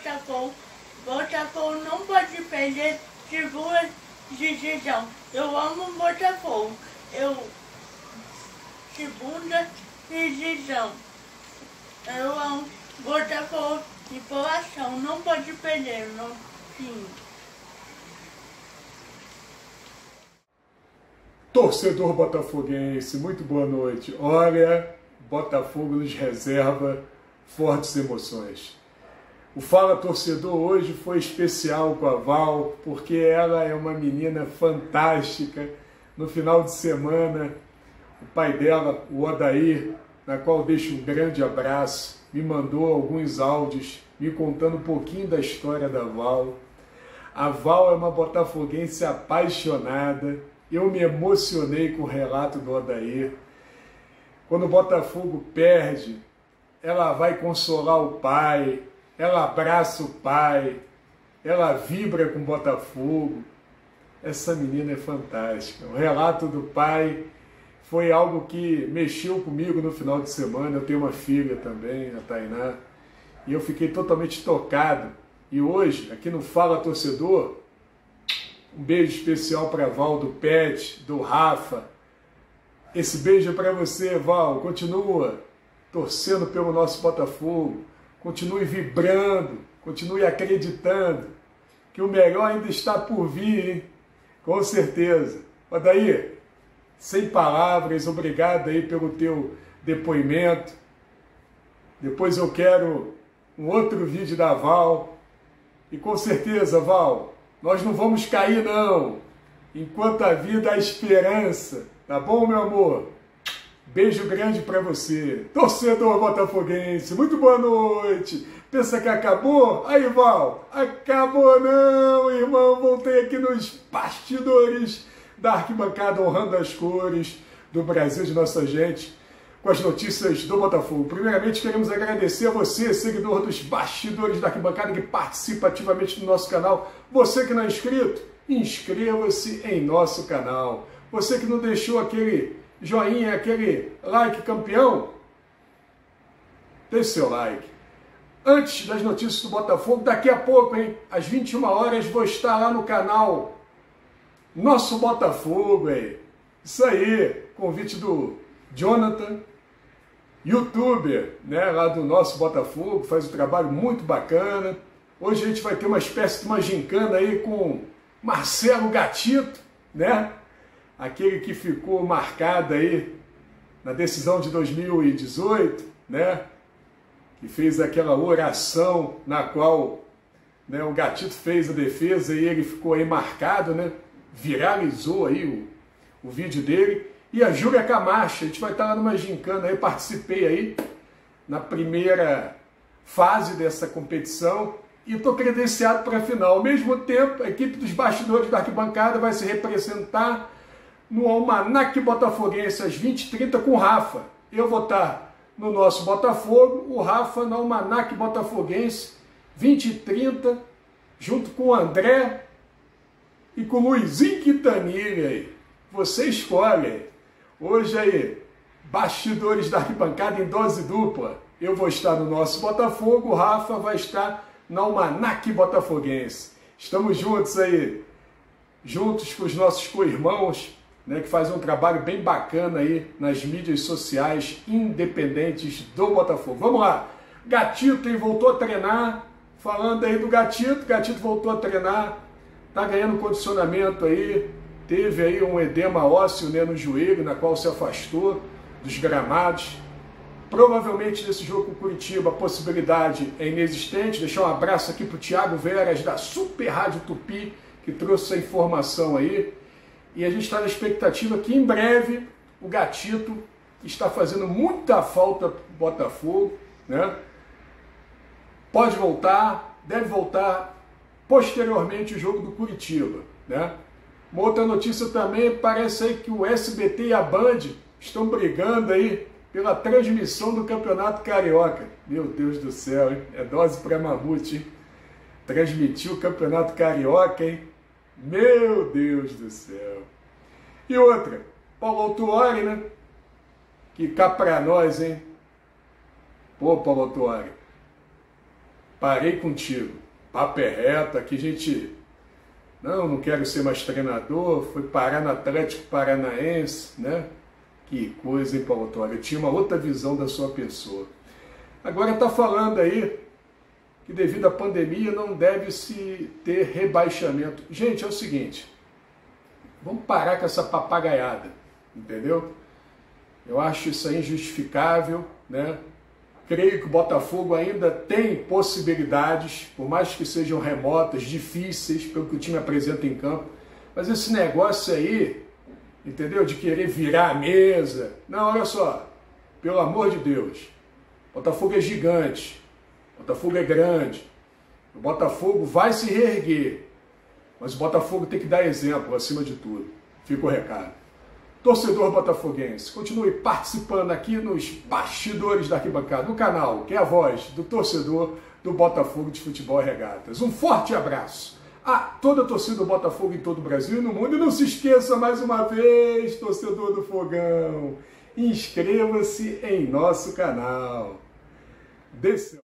Botafogo. Botafogo não pode perder segunda divisão. Eu amo Botafogo. Eu segunda divisão. Eu amo Botafogo de coração. Não pode perder no fim. Torcedor botafoguense, muito boa noite. Olha, Botafogo nos reserva fortes emoções. O Fala Torcedor hoje foi especial com a Val, porque ela é uma menina fantástica. No final de semana, o pai dela, o Odair, na qual deixo um grande abraço, me mandou alguns áudios me contando um pouquinho da história da Val. A Val é uma botafoguense apaixonada. Eu me emocionei com o relato do Odair. Quando o Botafogo perde, ela vai consolar o pai, ela abraça o pai, ela vibra com o Botafogo. Essa menina é fantástica. O relato do pai foi algo que mexeu comigo no final de semana. Eu tenho uma filha também, a Tainá, e eu fiquei totalmente tocado. E hoje, aqui no Fala Torcedor, um beijo especial para Val do Pet, do Rafa. Esse beijo é para você, Val. Continua torcendo pelo nosso Botafogo. Continue vibrando, continue acreditando que o melhor ainda está por vir, hein? Com certeza. Odaí, sem palavras, obrigado aí pelo teu depoimento. Depois eu quero um outro vídeo da Val. E com certeza, Val, nós não vamos cair não. Enquanto a vida há esperança, tá bom, meu amor? Beijo grande para você. Torcedor botafoguense, muito boa noite. Pensa que acabou? Aí, Val, acabou não, irmão. Voltei aqui nos bastidores da arquibancada honrando as cores do Brasil de nossa gente com as notícias do Botafogo. Primeiramente, queremos agradecer a você, seguidor dos bastidores da arquibancada, que participa ativamente do nosso canal. Você que não é inscrito, inscreva-se em nosso canal. Você que não deixou aquele joinha, aquele like campeão, deixe seu like. Antes das notícias do Botafogo, daqui a pouco, hein, às 21 horas, vou estar lá no canal Nosso Botafogo, hein? Isso aí, convite do Jonathan, youtuber, né, lá do Nosso Botafogo, faz um trabalho muito bacana. Hoje a gente vai ter uma espécie de uma gincana aí com Marcelo Gatito, né? Aquele que ficou marcado aí na decisão de 2018, né? Que fez aquela oração na qual né, o Gatito fez a defesa e ele ficou aí marcado, né? Viralizou aí o, o vídeo dele. E a Júlia Camacha, a gente vai estar lá numa gincana aí, participei aí na primeira fase dessa competição e estou credenciado para a final. Ao mesmo tempo, a equipe dos bastidores da arquibancada vai se representar no Almanac Botafoguense às 20h30 com o Rafa. Eu vou estar no nosso Botafogo, o Rafa no Almanac Botafoguense, 20h30, junto com o André e com o Luizinho Quintanilha aí. Você escolhe. Hoje aí, bastidores da arquibancada em dose dupla. Eu vou estar no nosso Botafogo, o Rafa vai estar no Almanac Botafoguense. Estamos juntos aí, juntos com os nossos co-irmãos, né, que faz um trabalho bem bacana aí nas mídias sociais independentes do Botafogo. Vamos lá. Gatito hein, voltou a treinar. Falando aí do Gatito, Gatito voltou a treinar, tá ganhando condicionamento aí, teve aí um edema ósseo né, no joelho, na qual se afastou dos gramados. Provavelmente nesse jogo com Curitiba a possibilidade é inexistente. Deixar um abraço aqui para o Thiago Veras da Super Rádio Tupi, que trouxe essa informação aí. E a gente está na expectativa que em breve o Gatito está fazendo muita falta para o Botafogo, né? Pode voltar, deve voltar posteriormente o jogo do Curitiba, né? Uma outra notícia também, parece aí que o SBT e a Band estão brigando aí pela transmissão do Campeonato Carioca. Meu Deus do céu, hein? É dose para mamute, hein? Transmitir o Campeonato Carioca, hein? Meu Deus do céu. E outra, Paulo Autuori, né? Que cá pra nós, hein? Pô, Paulo Autuori. parei contigo. Papo é reto, aqui a gente. Não, não quero ser mais treinador, foi parar no Atlético Paranaense, né? Que coisa, hein, Paulo Autório? Eu tinha uma outra visão da sua pessoa. Agora está falando aí que devido à pandemia não deve se ter rebaixamento. Gente, é o seguinte, vamos parar com essa papagaiada, entendeu? Eu acho isso aí injustificável, né? Creio que o Botafogo ainda tem possibilidades, por mais que sejam remotas, difíceis, pelo que o time apresenta em campo. Mas esse negócio aí, entendeu? De querer virar a mesa. Não, olha só, pelo amor de Deus. Botafogo é gigante. Botafogo é grande. O Botafogo vai se reerguer. Mas o Botafogo tem que dar exemplo acima de tudo. Fica o recado. Torcedor botafoguense, continue participando aqui nos bastidores da arquibancada, no canal, que é a voz do torcedor do Botafogo de Futebol e Regatas. Um forte abraço a toda a torcida do Botafogo em todo o Brasil e no mundo. E não se esqueça mais uma vez, torcedor do Fogão, inscreva-se em nosso canal. Desse...